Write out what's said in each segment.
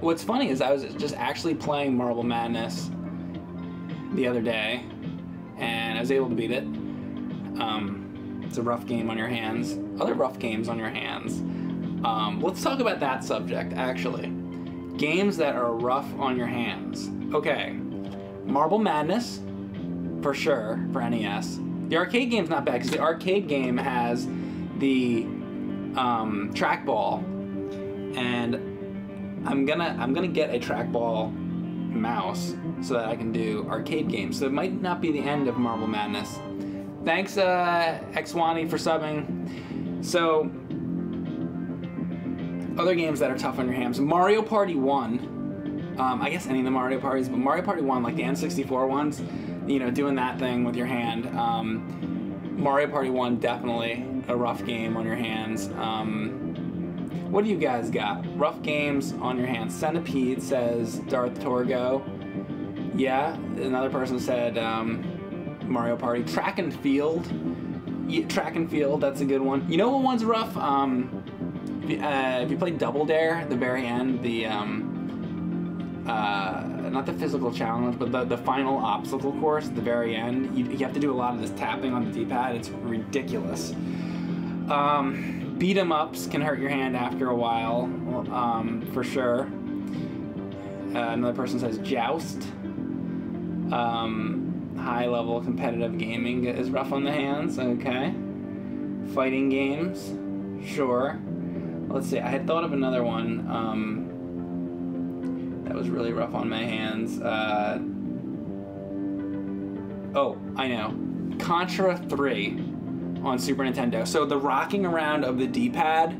what's funny is I was just actually playing Marble Madness the other day, and I was able to beat it. Um, it's a rough game on your hands. Other rough games on your hands. Um, let's talk about that subject, actually. Games that are rough on your hands. Okay, Marble Madness, for sure, for NES. The arcade game's not bad because the arcade game has the um, trackball, and I'm gonna I'm gonna get a trackball mouse so that I can do arcade games. So it might not be the end of Marble Madness. Thanks, uh, Xwani, for subbing. So other games that are tough on your hands. Mario Party 1. Um, I guess any of the Mario parties, but Mario Party 1, like the N64 ones, you know, doing that thing with your hand. Um, Mario Party 1, definitely a rough game on your hands. Um, what do you guys got? Rough games on your hands. Centipede says Darth Torgo. Yeah, another person said um, Mario Party. Track and Field. Yeah, track and Field, that's a good one. You know what one's rough? Um, uh, if you play Double Dare, the very end, the um, uh, not the physical challenge, but the, the final obstacle course at the very end, you, you have to do a lot of this tapping on the D-pad. It's ridiculous. Um, beat 'em ups can hurt your hand after a while, um, for sure. Uh, another person says Joust. Um, high level competitive gaming is rough on the hands. Okay. Fighting games, sure. Let's see. I had thought of another one um, that was really rough on my hands. Uh, oh, I know. Contra 3 on Super Nintendo. So the rocking around of the D-pad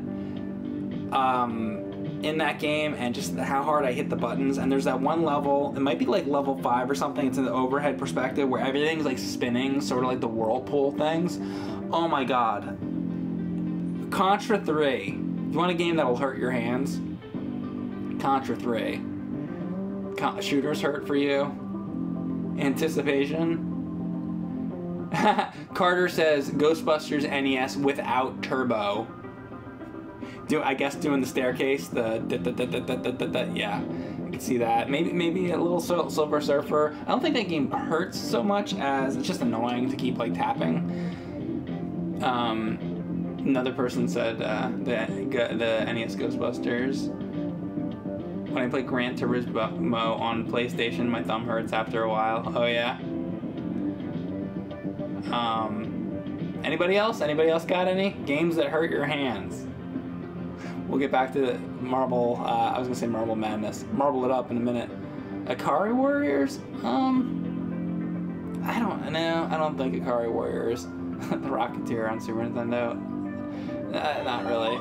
um, in that game and just how hard I hit the buttons. And there's that one level, it might be like level 5 or something, it's in the overhead perspective where everything's like spinning, sort of like the whirlpool things. Oh my god. Contra 3. If you want a game that'll hurt your hands, Contra 3. Con- shooters hurt for you. Anticipation. Carter says Ghostbusters NES without turbo. Do I guess doing the staircase? The da, da, da, yeah, I can see that. Maybe maybe a little Silver Surfer. I don't think that game hurts so much as it's just annoying to keep like tapping. Um, another person said uh, the the NES Ghostbusters. When I play Gran Turismo on PlayStation, my thumb hurts after a while. Oh yeah. Um, anybody else? Anybody else got any games that hurt your hands? We'll get back to Marble. Uh, I was gonna say Marble Madness. Marble it up in a minute. Ikari Warriors? Um, I don't know. I don't think Ikari Warriors. the Rocketeer on Super Nintendo. Uh, not really.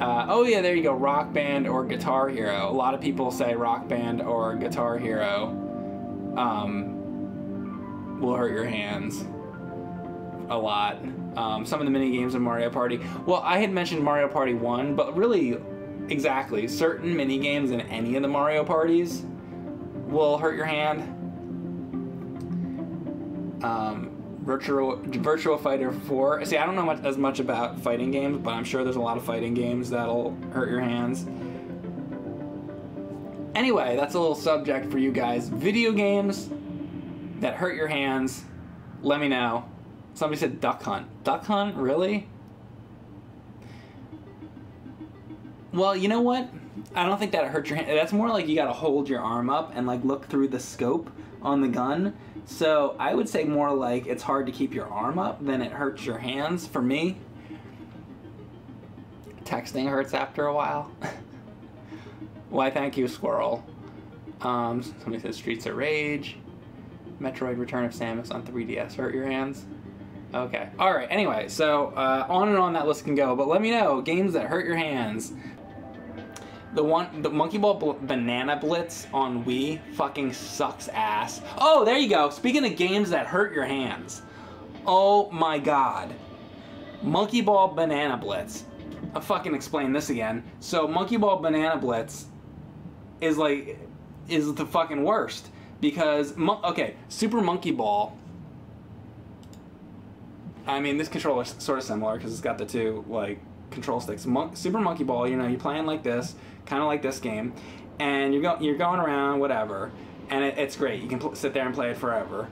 Uh, oh yeah, there you go. Rock Band or Guitar Hero. A lot of people say Rock Band or Guitar Hero um, will hurt your hands a lot. Um, some of the mini games in Mario Party. Well, I had mentioned Mario Party 1, but really, exactly, certain mini games in any of the Mario parties will hurt your hand. Um, Virtual Virtua Fighter 4. See, I don't know much, as much about fighting games, but I'm sure there's a lot of fighting games that'll hurt your hands. Anyway, that's a little subject for you guys. Video games that hurt your hands. Let me know. Somebody said Duck Hunt. Duck Hunt, really? Well, you know what? I don't think that hurt your hand. That's more like you gotta hold your arm up and like look through the scope on the gun. So I would say more like it's hard to keep your arm up than it hurts your hands for me. Texting hurts after a while. Why, thank you, Squirrel. Um, somebody says Streets of Rage. Metroid Return of Samus on 3DS hurt your hands. Okay. All right. Anyway, so uh, on and on that list can go, but let me know games that hurt your hands. The one, the Monkey Ball Bl- Banana Blitz on Wii fucking sucks ass. Oh, there you go. Speaking of games that hurt your hands, oh my god, Monkey Ball Banana Blitz. I'll fucking explain this again. So Monkey Ball Banana Blitz is like is the fucking worst because okay, Super Monkey Ball I mean, this controller is sort of similar because it's got the two like control sticks. Mon- Super Monkey Ball, you know, you're playing like this, kind of like this game, and you're going you're going around whatever, and it, it's great. You can sit there and play it forever.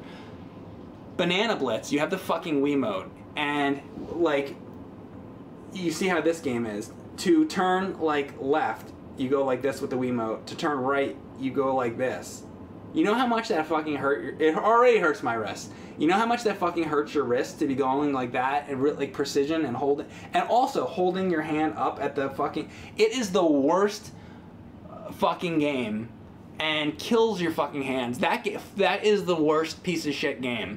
Banana Blitz, you have the fucking Wiimote, and like, you see how this game is. To turn like left, you go like this with the Wii Wiimote. To turn right, you go like this. You know how much that fucking hurt? Your, it already hurts my wrist. You know how much that fucking hurts your wrist to be going like that and like precision and holding, and also holding your hand up at the fucking. It is the worst fucking game, and kills your fucking hands. That that is the worst piece of shit game.